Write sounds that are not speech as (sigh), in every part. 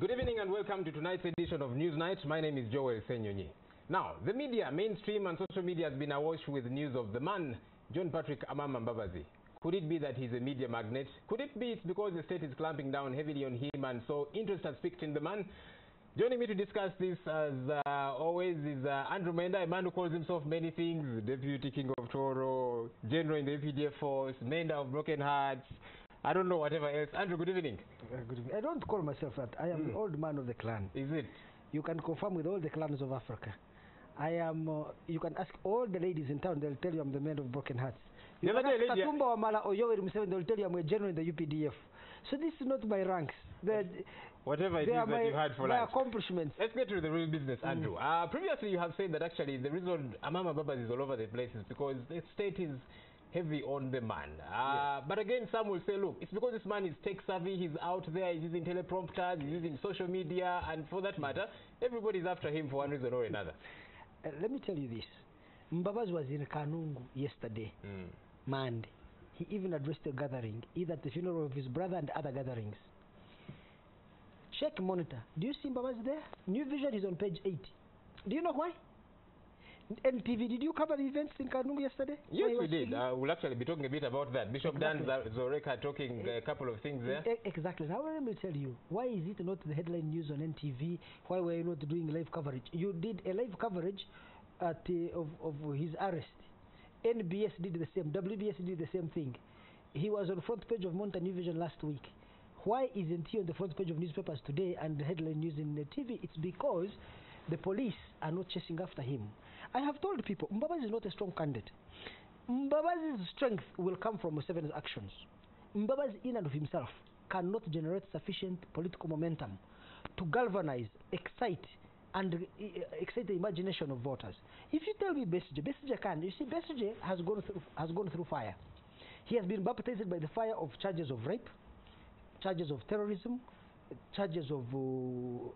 Good evening and welcome to tonight's edition of Newsnight. My name is Joel Senyonyi. Now, the media, mainstream and social media has been awash with news of the man, John Patrick Amama Mbabazi. Could it be that he's a media magnet? Could it be it's because the state is clamping down heavily on him and so interest has piqued in the man? Joining me to discuss this, as uh, always, is uh, Andrew Mwenda, a man who calls himself many things, Deputy King of Toro, General in the UPDF Force, Mwenda of Broken Hearts, I don't know, whatever else. Andrew, good evening. Uh, good evening. I don't call myself that. I am Hmm. the old man of the clan. Is it? You can confirm with all the clans of Africa. I am, uh, you can ask all the ladies in town, they'll tell you I'm the man of broken hearts. You can ask Katumba Wamala or Yoweri Museveni, they'll tell you I'm a general in the UPDF. So this is not my ranks. They're, Whatever it they is are that my, you had for my lunch. accomplishments. Let's get to the real business, Andrew. Uh, previously, you have said that actually the reason Amama Mbabazi is all over the place is because the state is heavy on the man. Uh, But again, some will say, look, it's because this man is tech savvy, he's out there, he's using teleprompters, he's using social media, and for that matter, everybody's after him for one reason or another. Uh, let me tell you this. Mbabaz was in Kanungu yesterday, Mm. Monday. He even addressed a gathering, either at the funeral of his brother and other gatherings. Check monitor. Do you see Mbabaz there? New Vision is on page 8. Do you know why? NTV, did you cover the events in Kanungu yesterday? Yes, we did. Uh, we'll actually be talking a bit about that. Bishop Exactly. Dan Zoreka talking a couple of things there. E- Exactly. Now let me tell you, why is it not the headline news on NTV? Why were you not doing live coverage? You did a live coverage at uh, of of his arrest. NBS did the same. WBS did the same thing. He was on front page of Mountain New Vision last week. Why isn't he on the front page of newspapers today and the headline news in the TV? It's because the police are not chasing after him. I have told people Mbabaz is not a strong candidate. Mbabaz's strength will come from Museveni's actions. Mbabaz in and of himself cannot generate sufficient political momentum to galvanize, excite, and uh, excite the imagination of voters. If you tell me Besigye, Besigye can. You see, Besigye has gone through has gone through fire. He has been baptized by the fire of charges of rape, charges of terrorism, charges of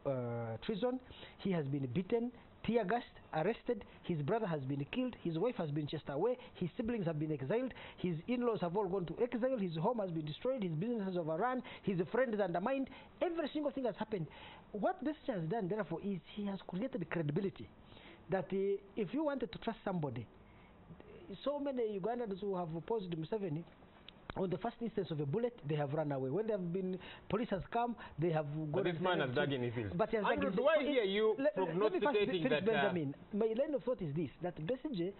uh, treason. He has been beaten, tear gassed, arrested. His brother has been killed. His wife has been chased away. His siblings have been exiled. His in laws have all gone to exile. His home has been destroyed. His business has overrun. His friend is undermined. Every single thing has happened. What this has done, therefore, is he has created credibility that uh, if you wanted to trust somebody, so many Ugandans who have opposed Museveni, on the first instance of a bullet, they have run away. When they have been, police has come, they have gone. But this man has dug in his heels. But he has dug Andrew, in do I hear you Let- let me first prognosticating that, uh, Benjamin. My line of thought is this: that Besigye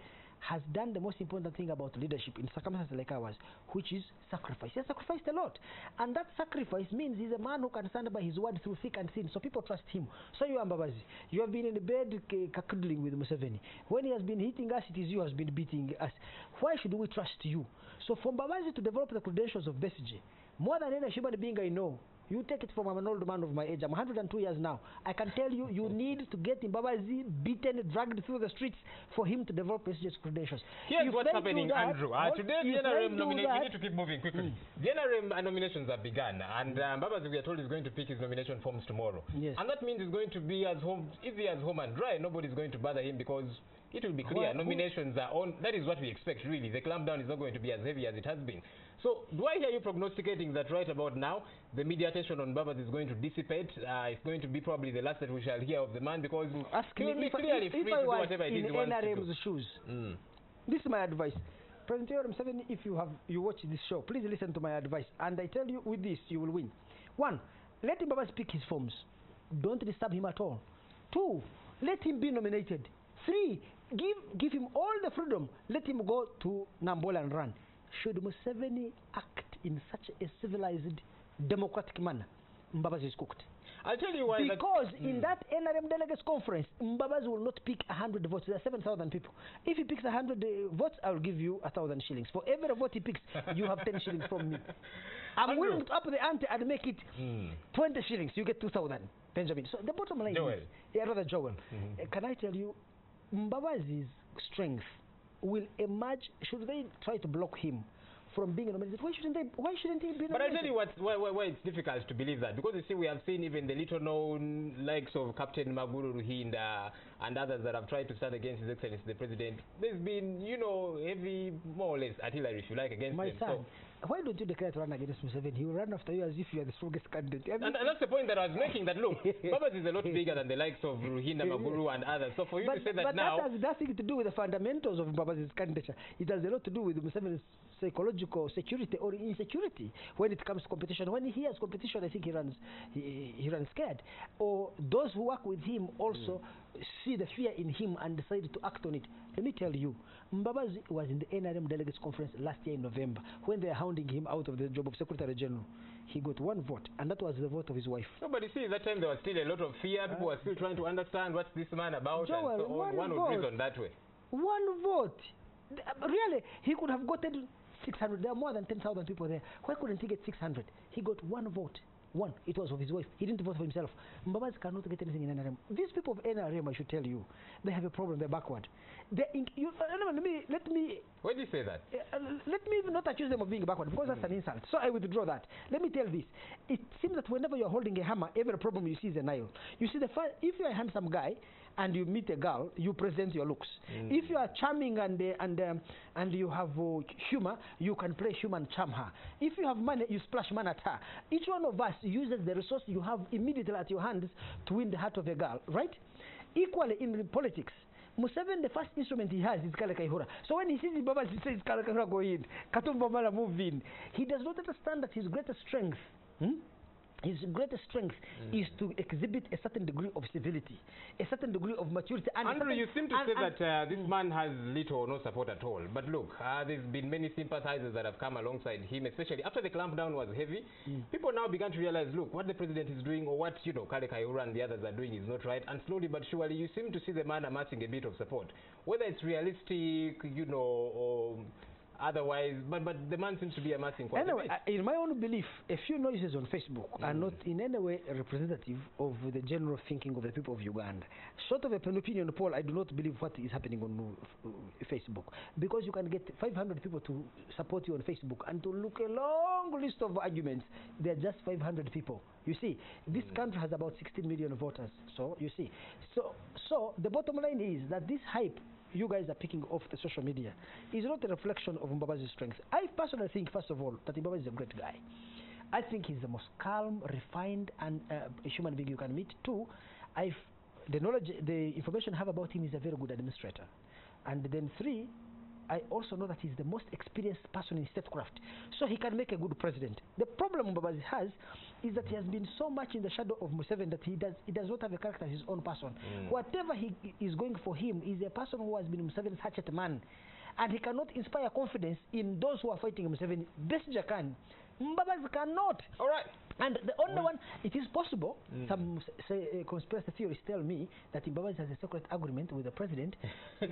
has done the most important thing about leadership in circumstances like ours, which is sacrifice. He sacrificed a lot, and that sacrifice means he's a man who can stand by his word through thick and thin. So people trust him. So you, Ambabazi, you have been in the bed cuddling with Museveni. When he has been hitting us, it is you who has been beating us. Why should we trust you? So for Mbabazi to develop the credentials of Besigye, more than any human being I know, you take it from I'm an old man of my age. I'm 102 years now. I can tell you, you need to get Mbabazi beaten, dragged through the streets for him to develop Besigye's credentials. Here's If what's happening, that- Andrew. Uh, today, the NRM nomination, we need to keep moving quickly. The NRM uh, nominations have begun, and um, Babas, we are told, is going to pick his nomination forms tomorrow. Yes. And that means he's going to be as home, easy as home and dry. Nobody's going to bother him because it will be clear who- nominations are on. That is what we expect, really. The clampdown is not going to be as heavy as it has been. So, do I hear you prognosticating that right about now, the media attention on Babas is going to dissipate? Uh, it's going to be probably the last that we shall hear of the man because Ask he will me be clearly if, free if to do whatever it is in he wants to do. NRM's shoes. Mm. This is my advice. President Yoweri Museveni, if you have you watch this show, please listen to my advice. And I tell you, with this, you will win. One, let him Baba speak his forms. Don't disturb him at all. Two, let him be nominated. Three, give give him all the freedom. Let him go to Namboole and run. Should Museveni act in such a civilized, democratic manner, Mbabazi is cooked. I'll tell you why. that- Because in Mm. that NRM delegates conference, Mbabaz will not pick 100 votes. There are 7,000 people. If he picks 100 uh, votes, I'll give you 1,000 shillings. For every vote he picks, you have 10 shillings from me. (laughs) I'm Andrew. willing to up the ante and make it Mm. 20 shillings. You get 2,000, Benjamin. So the bottom line Joel. is, yeah, rather Joel, Mhm. uh, can I tell you, Mbabazi's strength will emerge, should they try to block him from being nominated, why shouldn't they, why shouldn't he be nominated? But I tell you what, why, why, why it's difficult to believe that because you see, we have seen even the little-known likes of Captain Maguru Ruhinda and others that have tried to stand against His Excellency the President. There's been, you know, heavy, more or less artillery, if you like, against My them. son, why don't you declare to run against Museveni? He will run after you as if you are the strongest candidate. I mean, And, and that's the point that I was making. That look, (laughs) Babas is a lot bigger than the likes of Ruhinda (laughs) Maguru and others. So for you but, to say that but now, that has nothing to do with the fundamentals of Mbabazi's candidature. It has a lot to do with Museveni's psychological security or insecurity when it comes to competition. When he hears competition, I think he runs he, he runs scared. Or those who work with him also hmm. see the fear in him and decide to act on it. Let me tell you, Mbabazi was in the NRM delegates conference last year in November when they are him out of the job of Secretary General. He got one vote, and that was the vote of his wife. nobody see, that time there was still a lot of fear. People were still trying to understand what's this man about Joel, and so on. one One would vote. reason that way. One vote. Uh, Really, he could have gotten 600. There are more than 10,000 people there. Why couldn't he get 600? He got one vote. One. It was of his wife. He didn't vote for himself. Mbabazi cannot get anything in NRM. These people of NRM, I should tell you, they have a problem. They're backward. They in, you, uh, let me let me Why do you say that? uh, let me not accuse them of being backward because that's an insult. So I withdraw that. Let me tell this. It seems that whenever you're holding a hammer, every problem you see is a nail. You see, the if you're a handsome guy and you meet a girl, you present your looks. If you are charming and uh, and um, and you have uh, humor, you can play humor and charm her. If you have money, you splash money at her. Each one of us uses the resource you have immediately at your hands to win the heart of a girl, right? Equally in politics. Museveni, the first instrument he has is Kale Kayihura. So when he sees Baba, he says Kale Kayihura go in, Katumba Wamala move in. He does not understand that his greatest strength, hmm? His greatest strength is to exhibit a certain degree of civility, a certain degree of maturity. And Andrew, you seem to and- say and- that uh, this man has little or no support at all. But look, uh, there's been many sympathizers that have come alongside him, especially after the clampdown was heavy. People now began to realize, look, what the president is doing or what, you know, Kale Kayihura and the others are doing is not right. And slowly but surely, you seem to see the man amassing a bit of support. Whether it's realistic, you know, or otherwise, but, but the man seems to be amassing quite Anyway, a bit. in my own belief, a few noises on Facebook are not in any way representative of the general thinking of the people of Uganda. Short of a an opinion poll, I do not believe what is happening on uh, Facebook because you can get 500 people to support you on Facebook and to look a long list of arguments. They're just 500 people. You see, this country has about 16 million voters. So you see, so so the bottom line is that this hype you guys are picking off the social media is not a reflection of Mbabazi's strength. I personally think, first of all, that Mbabazi is a great guy. I think he's the most calm, refined, and uh, human being you can meet. Two, I've, the knowledge, the information I have about him is a very good administrator. And then three, I also know that he's the most experienced person in statecraft, so he can make a good president. The problem Mbabazi has is that he has been so much in the shadow of Museveni that he does he does not have a character, his own person. Mm. Whatever he is going for him is a person who has been Museveni's hatchet man, and he cannot inspire confidence in those who are fighting Museveni. Besigye can, Mbabazi cannot. All right. And the only one, it is possible, some say, uh, conspiracy theorists tell me that Mbabazi has a secret agreement with the president. (laughs) Seen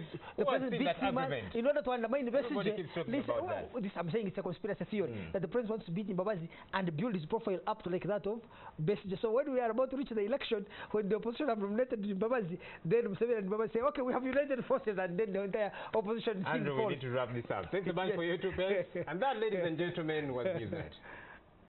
beats that him, agreement? in order to undermine the Everybody message. listen, about oh, this, I'm saying it's a conspiracy theory that the president wants to beat Mbabazi and build his profile up to like that of Besigye. So when we are about to reach the election, when the opposition have nominated Mbabazi, then Museveni and Mbabazi say, okay, we have united forces, and then the entire opposition Andrew, we falls. need to wrap this up. Thanks a bunch for your two (laughs) pence. And that, ladies and gentlemen, was Newsnight it.